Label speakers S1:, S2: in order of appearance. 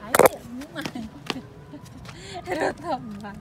S1: Thái miệng nhưng mà Rất thầm vậy